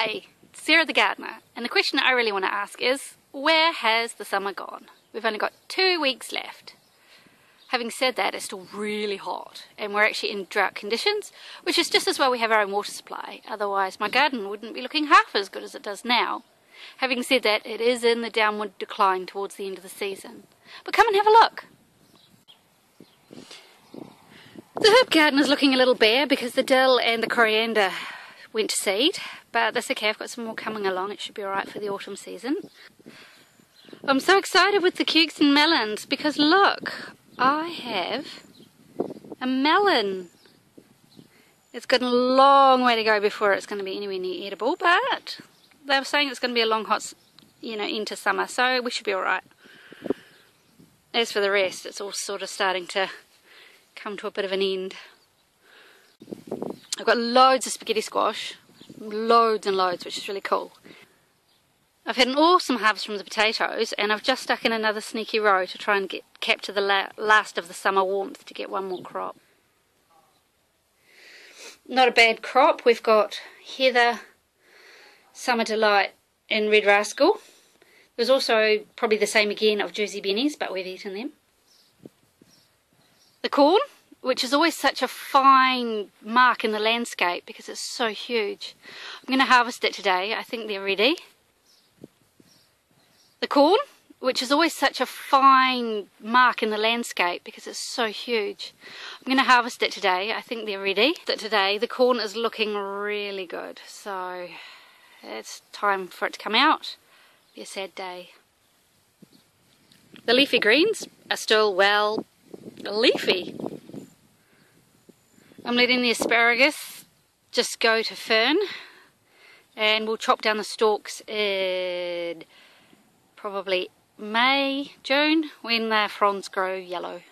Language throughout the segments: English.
Hi, Sarah the gardener, and the question I really want to ask is, where has the summer gone? We've only got two weeks left. Having said that, it's still really hot, and we're actually in drought conditions, which is just as well we have our own water supply, otherwise my garden wouldn't be looking half as good as it does now. Having said that, it is in the downward decline towards the end of the season. But come and have a look. The herb garden is looking a little bare because the dill and the coriander went to seed, but that's okay, I've got some more coming along, it should be alright for the autumn season. I'm so excited with the cukes and melons because look, I have a melon. It's got a long way to go before it's going to be anywhere near edible, but they were saying it's going to be a long hot, you know, into summer, so we should be alright. As for the rest, it's all sort of starting to come to a bit of an end. I've got loads of spaghetti squash, loads and loads, which is really cool. I've had an awesome harvest from the potatoes and I've just stuck in another sneaky row to try and get capture the la last of the summer warmth to get one more crop. Not a bad crop. We've got heather, summer delight and red rascal. There's also probably the same again of Jersey Bennes, but we've eaten them. The corn, which is always such a fine mark in the landscape because it's so huge. I'm going to harvest it today. I think they're ready. The corn, which is always such a fine mark in the landscape because it's so huge. I'm going to harvest it today. I think they're ready. That today the corn is looking really good. So it's time for it to come out. Be a sad day. The leafy greens are still well leafy. I'm letting the asparagus just go to fern and we'll chop down the stalks in probably May, June when the fronds grow yellow.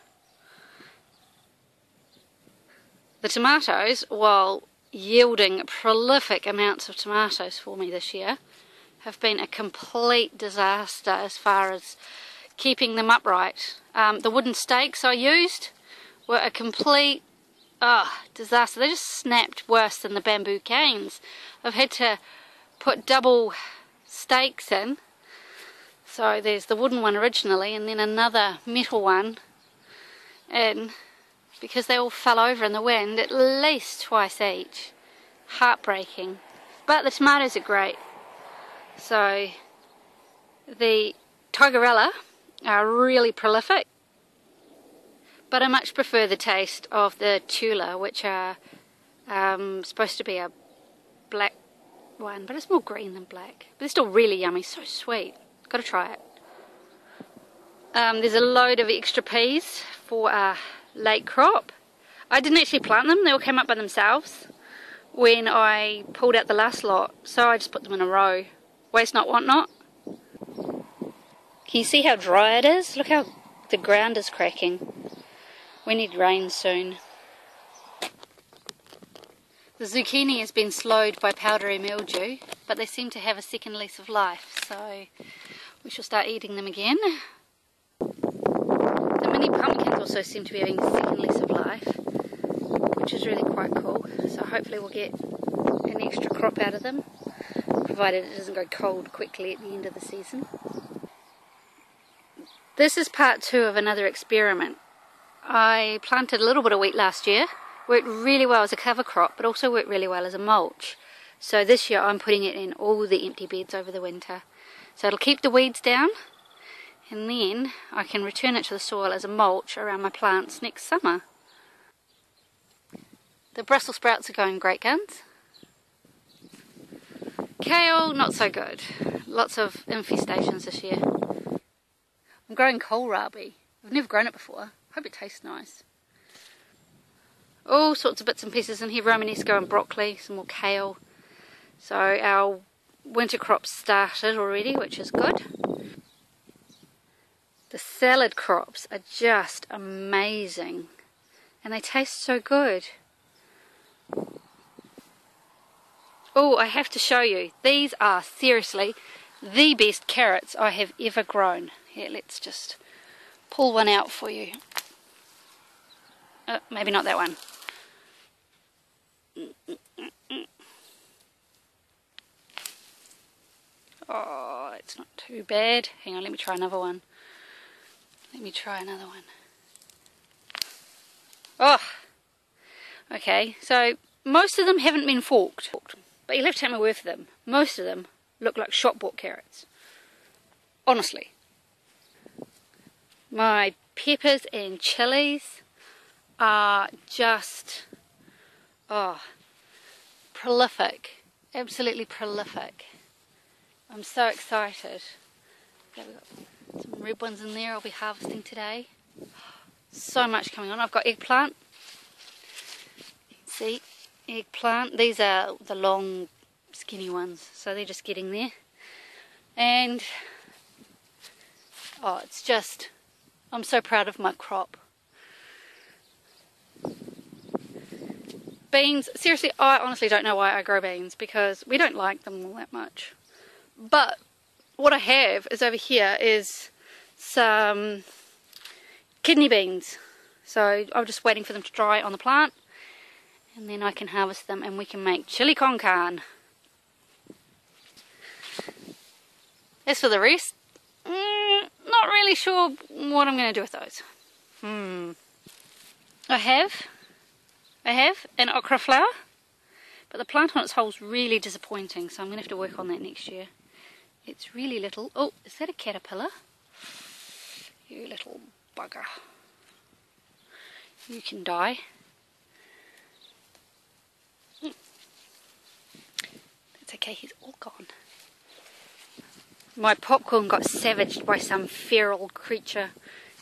The tomatoes, while yielding prolific amounts of tomatoes for me this year, have been a complete disaster as far as keeping them upright. Um, the wooden stakes I used were a complete oh, disaster. They just snapped worse than the bamboo canes. I've had to put double stakes in. So there's the wooden one originally and then another metal one in because they all fell over in the wind at least twice each. Heartbreaking. But the tomatoes are great. So the Tigerella are really prolific but I much prefer the taste of the Tula, which are um, supposed to be a black one, but it's more green than black. But it's still really yummy, so sweet. Got to try it. Um, there's a load of extra peas for a late crop. I didn't actually plant them, they all came up by themselves when I pulled out the last lot, so I just put them in a row. Waste not, want not. Can you see how dry it is? Look how the ground is cracking. We need rain soon. The zucchini has been slowed by powdery mildew, but they seem to have a second lease of life, so we shall start eating them again. The mini pumpkins also seem to be having a second lease of life, which is really quite cool. So hopefully we'll get an extra crop out of them, provided it doesn't go cold quickly at the end of the season. This is part two of another experiment. I planted a little bit of wheat last year. Worked really well as a cover crop, but also worked really well as a mulch. So this year I'm putting it in all the empty beds over the winter. So it'll keep the weeds down, and then I can return it to the soil as a mulch around my plants next summer. The Brussels sprouts are going great guns. Kale, not so good. Lots of infestations this year. I'm growing kohlrabi. I've never grown it before. Hope it tastes nice. All sorts of bits and pieces in here, Romanesco and broccoli, some more kale. So our winter crops started already, which is good. The salad crops are just amazing. And they taste so good. Oh, I have to show you. These are seriously the best carrots I have ever grown. Here, let's just pull one out for you. Uh, maybe not that one. Oh, it's not too bad. Hang on, let me try another one. Let me try another one. Oh! Okay, so most of them haven't been forked. But you have to take my word for them. Most of them look like shop bought carrots. Honestly. My peppers and chilies are just, oh, prolific. Absolutely prolific. I'm so excited. we've got some red ones in there I'll be harvesting today. So much coming on. I've got eggplant. See, eggplant. These are the long, skinny ones, so they're just getting there. And, oh, it's just, I'm so proud of my crop. Beans, seriously, I honestly don't know why I grow beans because we don't like them all that much. But what I have is over here is some kidney beans. So I'm just waiting for them to dry on the plant and then I can harvest them and we can make chili con carne. As for the rest, mm, not really sure what I'm going to do with those. Hmm. I have, I have an okra flower, but the plant on its whole is really disappointing, so I'm going to have to work on that next year. It's really little. Oh, is that a caterpillar? You little bugger. You can die. Hmm. It's okay, he's all gone. My popcorn got savaged by some feral creature,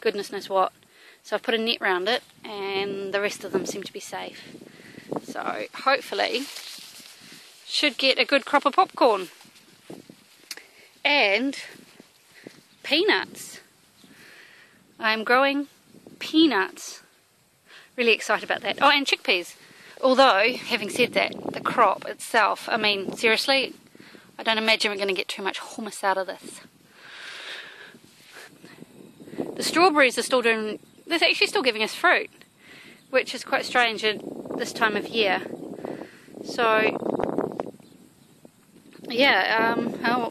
goodness knows what. So I've put a net around it and the rest of them seem to be safe. So hopefully should get a good crop of popcorn. And peanuts. I'm growing peanuts. Really excited about that. Oh, and chickpeas. Although, having said that, the crop itself, I mean, seriously, I don't imagine we're going to get too much hummus out of this. The strawberries are still doing, they're actually still giving us fruit, which is quite strange at this time of year. So, yeah, um, oh,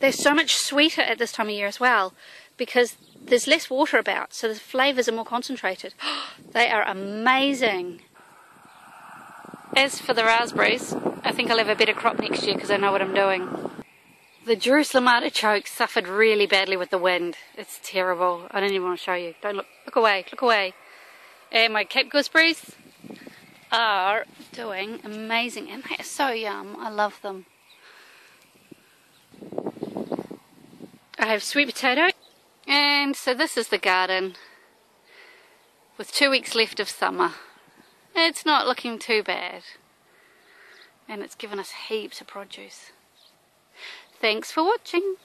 they're so much sweeter at this time of year as well because there's less water about, so the flavours are more concentrated. they are amazing. As for the raspberries, I think I'll have a better crop next year because I know what I'm doing. The Jerusalem artichoke suffered really badly with the wind. It's terrible. I don't even want to show you. Don't look. Look away. Look away. And my Cape gooseberries are doing amazing. And they are so yum. I love them. I have sweet potato. And so this is the garden with two weeks left of summer. It's not looking too bad. And it's given us heaps of produce. Thanks for watching.